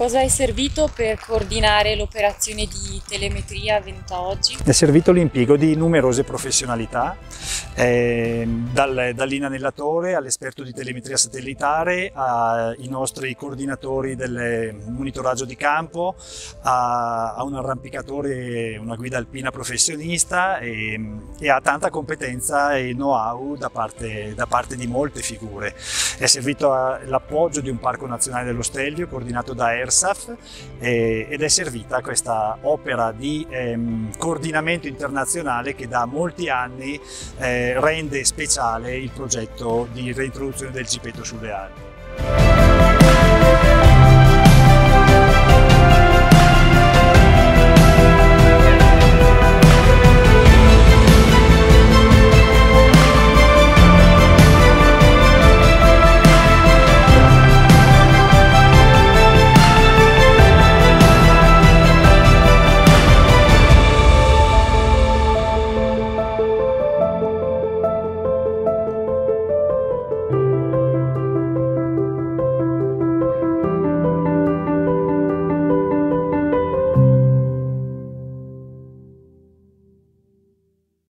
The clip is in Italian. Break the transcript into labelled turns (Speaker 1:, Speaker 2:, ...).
Speaker 1: Cosa è servito per coordinare l'operazione di telemetria avvenuta oggi?
Speaker 2: È servito l'impiego di numerose professionalità, eh, dal, dall'inanellatore all'esperto di telemetria satellitare, ai nostri coordinatori del monitoraggio di campo, a, a un arrampicatore, una guida alpina professionista e, e a tanta competenza e know-how da da parte di molte figure. È servito l'appoggio di un parco nazionale dello Stelvio coordinato da ERS ERSAF eh, ed è servita questa opera di ehm, coordinamento internazionale che da molti anni eh, rende speciale il progetto di reintroduzione del Gipeto sulle Alpi.